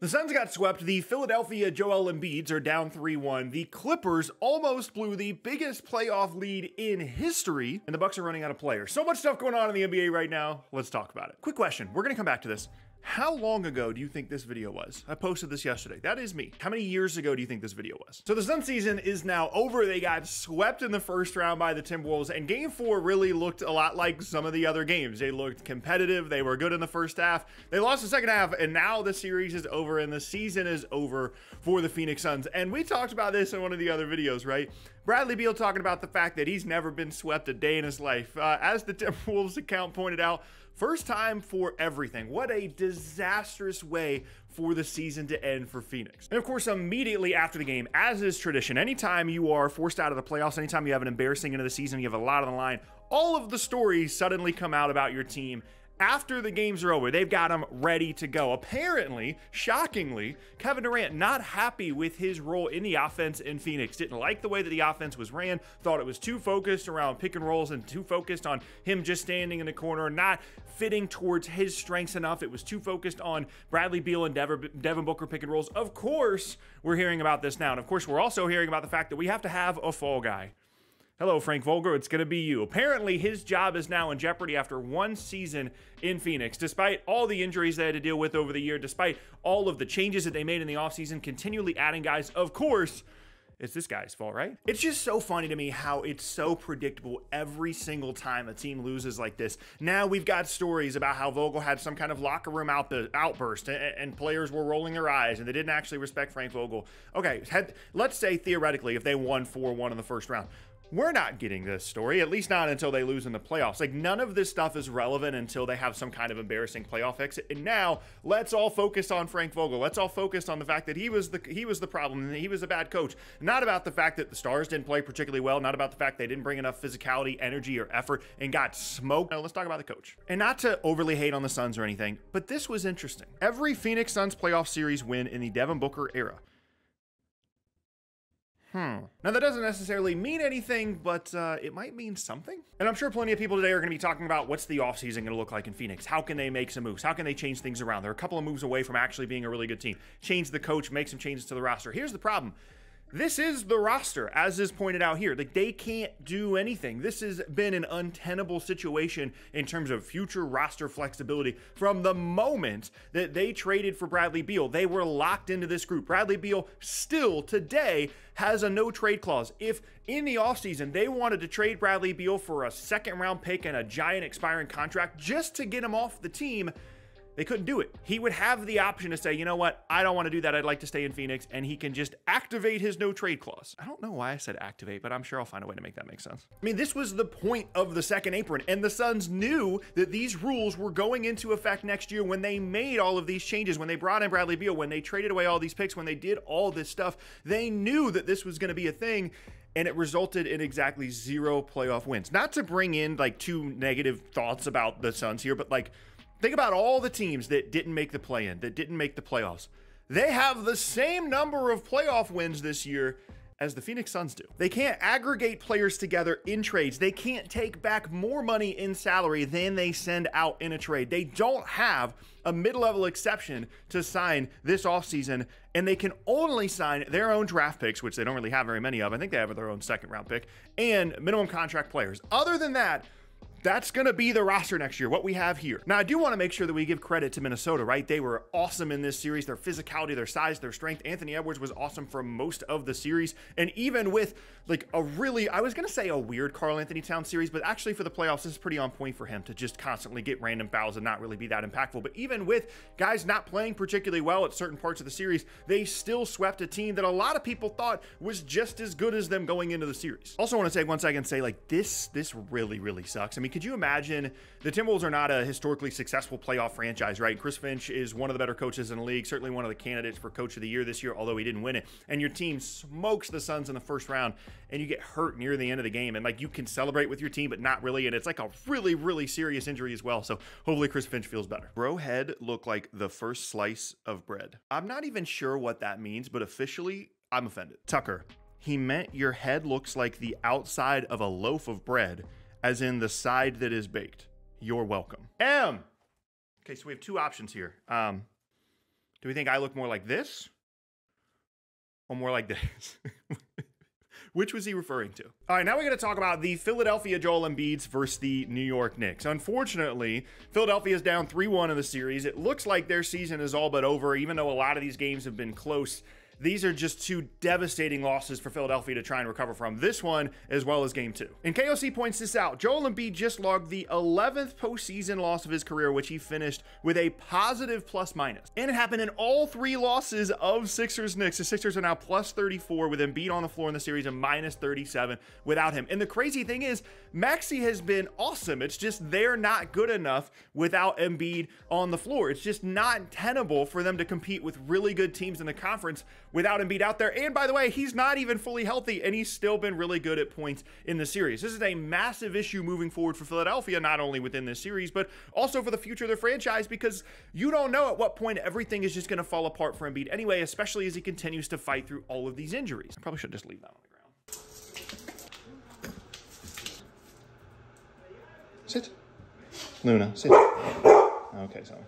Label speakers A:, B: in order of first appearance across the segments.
A: The Suns got swept. The Philadelphia Joel Embiids are down 3 1. The Clippers almost blew the biggest playoff lead in history, and the Bucks are running out of players. So much stuff going on in the NBA right now. Let's talk about it. Quick question. We're going to come back to this. How long ago do you think this video was? I posted this yesterday. That is me. How many years ago do you think this video was? So the Sun season is now over. They got swept in the first round by the Timberwolves, and game four really looked a lot like some of the other games. They looked competitive. They were good in the first half. They lost the second half, and now the series is over and the season is over for the Phoenix Suns. And we talked about this in one of the other videos, right? Bradley Beal talking about the fact that he's never been swept a day in his life. Uh, as the Timberwolves account pointed out, First time for everything. What a disastrous way for the season to end for Phoenix. And of course, immediately after the game, as is tradition, anytime you are forced out of the playoffs, anytime you have an embarrassing end of the season, you have a lot on the line, all of the stories suddenly come out about your team after the games are over, they've got them ready to go. Apparently, shockingly, Kevin Durant not happy with his role in the offense in Phoenix. Didn't like the way that the offense was ran, thought it was too focused around pick and rolls and too focused on him just standing in the corner, not fitting towards his strengths enough. It was too focused on Bradley Beal and Devin Booker pick and rolls. Of course, we're hearing about this now. And of course, we're also hearing about the fact that we have to have a fall guy. Hello, Frank Vogel. It's going to be you. Apparently, his job is now in jeopardy after one season in Phoenix. Despite all the injuries they had to deal with over the year, despite all of the changes that they made in the offseason, continually adding guys, of course, it's this guy's fault, right? It's just so funny to me how it's so predictable every single time a team loses like this. Now we've got stories about how Vogel had some kind of locker room outburst and, players were rolling their eyes and they didn't actually respect Frank Vogel. Okay, had, let's say theoretically if they won 4 1 in the first round we're not getting this story, at least not until they lose in the playoffs. Like, none of this stuff is relevant until they have some kind of embarrassing playoff exit. And now, let's all focus on Frank Vogel. Let's all focus on the fact that he was the he was the problem and he was a bad coach. Not about the fact that the Stars didn't play particularly well, not about the fact they didn't bring enough physicality, energy, or effort and got smoked. Now, let's talk about the coach. And not to overly hate on the Suns or anything, but this was interesting. Every Phoenix Suns playoff series win in the Devin Booker era Hmm. Now, that doesn't necessarily mean anything, but uh, it might mean something. And I'm sure plenty of people today are going to be talking about what's the offseason going to look like in Phoenix? How can they make some moves? How can they change things around? They're a couple of moves away from actually being a really good team. Change the coach, make some changes to the roster. Here's the problem this is the roster, as is pointed out here. Like they can't do anything. This has been an untenable situation in terms of future roster flexibility from the moment that they traded for Bradley Beal. They were locked into this group. Bradley Beal still today has a no trade clause. If in the offseason they wanted to trade Bradley Beal for a second round pick and a giant expiring contract just to get him off the team, they couldn't do it. He would have the option to say, you know what, I don't want to do that. I'd like to stay in Phoenix. And he can just activate his no trade clause. I don't know why I said activate, but I'm sure I'll find a way to make that make sense. I mean, this was the point of the second apron. And the Suns knew that these rules were going into effect next year when they made all of these changes, when they brought in Bradley Beal, when they traded away all these picks, when they did all this stuff. They knew that this was going to be a thing and it resulted in exactly zero playoff wins. Not to bring in like two negative thoughts about the Suns here, but like Think about all the teams that didn't make the play in, that didn't make the playoffs. They have the same number of playoff wins this year as the Phoenix Suns do. They can't aggregate players together in trades. They can't take back more money in salary than they send out in a trade. They don't have a mid-level exception to sign this offseason, and they can only sign their own draft picks, which they don't really have very many of. I think they have their own second round pick, and minimum contract players. Other than that, that's going to be the roster next year, what we have here. Now, I do want to make sure that we give credit to Minnesota, right? They were awesome in this series. Their physicality, their size, their strength. Anthony Edwards was awesome for most of the series. And even with like a really, I was going to say a weird Karl-Anthony Town series, but actually for the playoffs, this is pretty on point for him to just constantly get random fouls and not really be that impactful. But even with guys not playing particularly well at certain parts of the series, they still swept a team that a lot of people thought was just as good as them going into the series. Also want to take one second and say like this, this really, really sucks. I mean, could you imagine the Timberwolves are not a historically successful playoff franchise, right? Chris Finch is one of the better coaches in the league, certainly one of the candidates for coach of the year this year, although he didn't win it. And your team smokes the Suns in the first round and you get hurt near the end of the game. And like you can celebrate with your team, but not really. And it's like a really, really serious injury as well. So hopefully Chris Finch feels better. Bro head looked like the first slice of bread. I'm not even sure what that means, but officially, I'm offended. Tucker, he meant your head looks like the outside of a loaf of bread as in the side that is baked. You're welcome. M. Okay, so we have two options here. Um, Do we think I look more like this or more like this? Which was he referring to? All right, now we're going to talk about the Philadelphia Joel Embiid's versus the New York Knicks. Unfortunately, Philadelphia is down 3 1 in the series. It looks like their season is all but over, even though a lot of these games have been close these are just two devastating losses for Philadelphia to try and recover from. This one, as well as game two. And KOC points this out. Joel Embiid just logged the 11th postseason loss of his career, which he finished with a positive plus minus. And it happened in all three losses of Sixers Knicks. The Sixers are now plus 34 with Embiid on the floor in the series and minus 37 without him. And the crazy thing is, Maxey has been awesome. It's just they're not good enough without Embiid on the floor. It's just not tenable for them to compete with really good teams in the conference without Embiid out there. And by the way, he's not even fully healthy, and he's still been really good at points in the series. This is a massive issue moving forward for Philadelphia, not only within this series, but also for the future of their franchise, because you don't know at what point everything is just going to fall apart for Embiid anyway, especially as he continues to fight through all of these injuries. I probably should just leave that on the ground. Sit. Luna, sit. Okay, sorry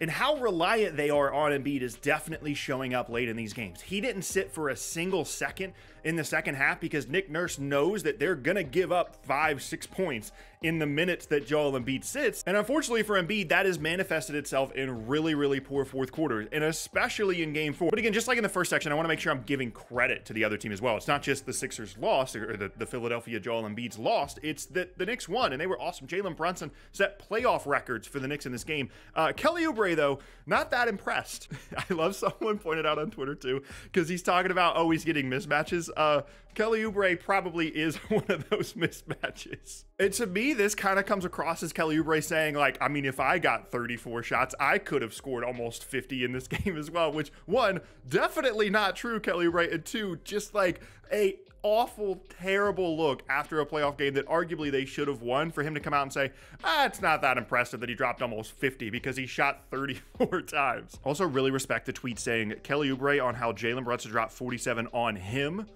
A: and how reliant they are on Embiid is definitely showing up late in these games. He didn't sit for a single second in the second half because Nick Nurse knows that they're going to give up five, six points in the minutes that Joel Embiid sits. And unfortunately for Embiid, that has manifested itself in really, really poor fourth quarters, and especially in game four. But again, just like in the first section, I want to make sure I'm giving credit to the other team as well. It's not just the Sixers lost or the, the Philadelphia Joel Embiid's lost. It's that the Knicks won, and they were awesome. Jalen Brunson set playoff records for the Knicks in this game. Uh, Kelly Oubre, though, not that impressed. I love someone pointed out on Twitter too, because he's talking about, oh, he's getting mismatches. Uh, Kelly Oubre probably is one of those mismatches. And to me, this kind of comes across as Kelly Oubre saying, like, I mean, if I got 34 shots, I could have scored almost 50 in this game as well, which one, definitely not true, Kelly Oubre, and two, just like a awful, terrible look after a playoff game that arguably they should have won for him to come out and say, ah, it's not that impressive that he dropped almost 50 because he shot 34 times. Also, really respect the tweet saying Kelly Oubre on how Jalen Brunson dropped 47 on him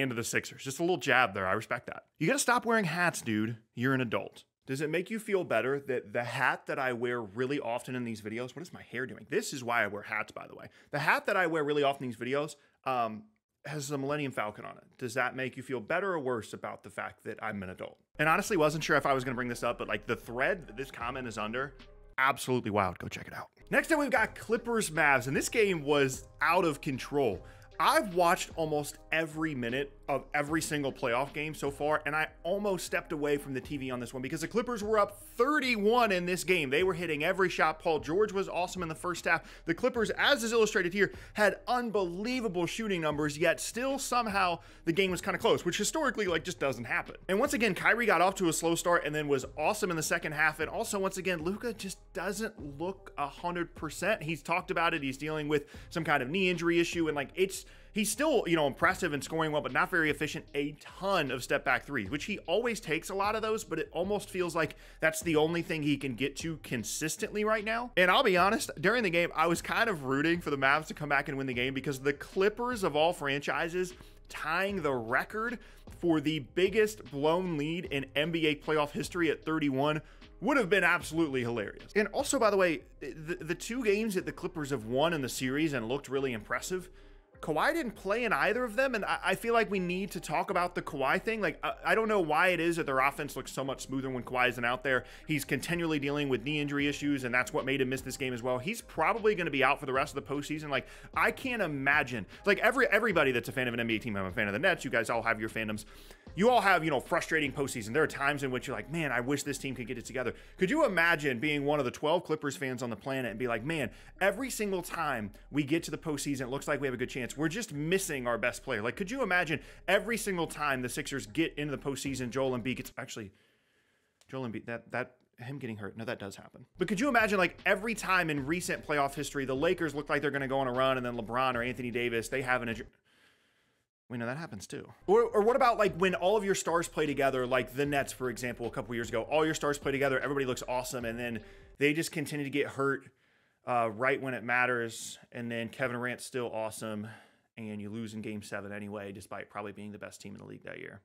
A: and the Sixers. Just a little jab there. I respect that. You got to stop wearing hats, dude. You're an adult. Does it make you feel better that the hat that I wear really often in these videos, what is my hair doing? This is why I wear hats, by the way. The hat that I wear really often in these videos, um, has a Millennium Falcon on it. Does that make you feel better or worse about the fact that I'm an adult? And honestly, wasn't sure if I was to bring this up, but like the thread that this comment is under, absolutely wild. Go check it out. Next up, we've got Clippers Mavs, and this game was out of control. I've watched almost every minute of every single playoff game so far, and I almost stepped away from the TV on this one because the Clippers were up 31 in this game. They were hitting every shot. Paul George was awesome in the first half. The Clippers, as is illustrated here, had unbelievable shooting numbers, yet still somehow the game was kind of close, which historically like just doesn't happen. And once again, Kyrie got off to a slow start and then was awesome in the second half. And also, once again, Luka just doesn't look 100%. He's talked about it. He's dealing with some kind of knee injury issue, and like it's he's still, you know, impressive and scoring well, but not very efficient. A ton of step back threes, which he always takes a lot of those, but it almost feels like that's the only thing he can get to consistently right now. And I'll be honest, during the game, I was kind of rooting for the Mavs to come back and win the game because the Clippers of all franchises tying the record for the biggest blown lead in NBA playoff history at 31 would have been absolutely hilarious. And also, by the way, the, the two games that the Clippers have won in the series and looked really impressive Kawhi didn't play in either of them, and I, I, feel like we need to talk about the Kawhi thing. Like, I, I, don't know why it is that their offense looks so much smoother when Kawhi isn't out there. He's continually dealing with knee injury issues, and that's what made him miss this game as well. He's probably going to be out for the rest of the postseason. Like, I can't imagine. Like every everybody that's a fan of an NBA team, I'm a fan of the Nets. You guys all have your fandoms you all have, you know, frustrating postseason. There are times in which you're like, man, I wish this team could get it together. Could you imagine being one of the 12 Clippers fans on the planet and be like, man, every single time we get to the postseason, it looks like we have a good chance. We're just missing our best player. Like, could you imagine every single time the Sixers get into the postseason, Joel Embiid gets actually Joel Embiid that that him getting hurt. No, that does happen. But could you imagine, like, every time in recent playoff history, the Lakers look like they're going to go on a run, and then LeBron or Anthony Davis, they have an injury. We know that happens too. Or, or what about like when all of your stars play together, like the Nets, for example, a couple years ago, all your stars play together, everybody looks awesome, and then they just continue to get hurt uh, right when it matters, and then Kevin Durant's still awesome, and you lose in game seven anyway, despite probably being the best team in the league that year.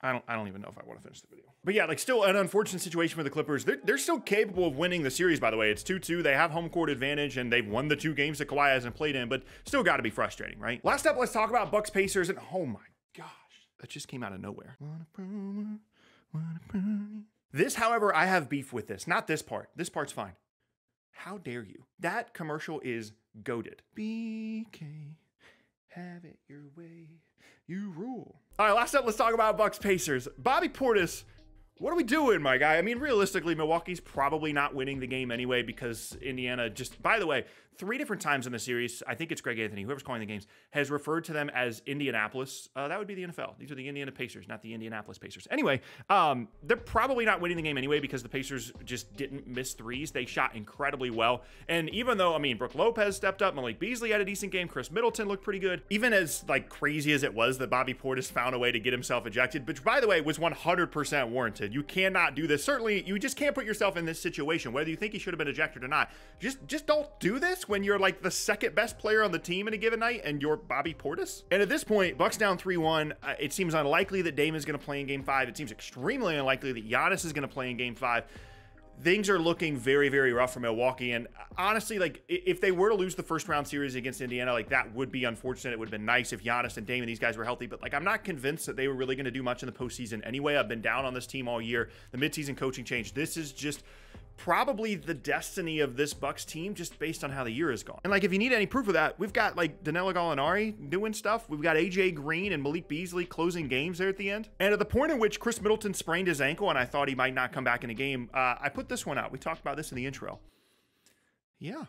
A: I don't I don't even know if I want to finish the video. But yeah, like still an unfortunate situation for the Clippers. They're, they're still capable of winning the series, by the way. It's 2-2. They have home court advantage and they've won the two games that Kawhi hasn't played in, but still got to be frustrating, right? Last up, let's talk about Bucks Pacers and oh my gosh, that just came out of nowhere. This, however, I have beef with this. Not this part. This part's fine. How dare you? That commercial is goaded. BK, have it your way. You rule. All right, last up, let's talk about Bucks Pacers. Bobby Portis what are we doing, my guy? I mean, realistically, Milwaukee's probably not winning the game anyway because Indiana just, by the way, three different times in the series, I think it's Greg Anthony, whoever's calling the games, has referred to them as Indianapolis. Uh, that would be the NFL. These are the Indiana Pacers, not the Indianapolis Pacers. Anyway, um, they're probably not winning the game anyway because the Pacers just didn't miss threes. They shot incredibly well. And even though, I mean, Brook Lopez stepped up, Malik Beasley had a decent game, Khris Middleton looked pretty good. Even as like crazy as it was that Bobby Portis found a way to get himself ejected, which by the way was 100% warranted. You cannot do this. Certainly, you just can't put yourself in this situation, whether you think he should have been ejected or not. Just, just don't do this when you're like the second best player on the team in a given night and you're Bobby Portis. And at this point, Bucks down 3-1. Uh, it seems unlikely that Dame is going to play in Game Five. It seems extremely unlikely that Giannis is going to play in Game Five things are looking very, very rough for Milwaukee. And honestly, like if they were to lose the first round series against Indiana, like that would be unfortunate. It would have been nice if Giannis and Dame and these guys were healthy. But like I'm not convinced that they were really going to do much in the postseason anyway. I've been down on this team all year. The midseason coaching change. This is just probably the destiny of this Bucks team just based on how the year has gone. And like, if you need any proof of that, we've got like Danilo Gallinari doing stuff. We've got AJ Green and Malik Beasley closing games there at the end. And at the point in which Khris Middleton sprained his ankle and I thought he might not come back in a game, uh, I put this one out. We talked about this in the intro. Yeah.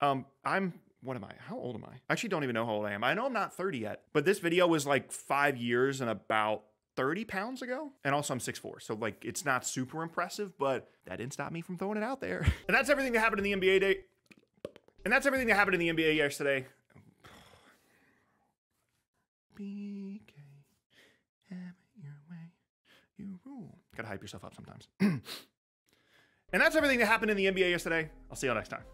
A: Um, I'm what am I? How old am I? I actually don't even know how old I am. I know I'm not 30 yet, but this video was like five years and about 30 pounds ago. And also I'm 6'4. So like it's not super impressive, but that didn't stop me from throwing it out there. and that's everything that happened in the NBA day. And that's everything that happened in the NBA yesterday. BK, have it your way. You rule. Gotta hype yourself up sometimes. and that's everything that happened in the NBA yesterday. I'll see you all next time.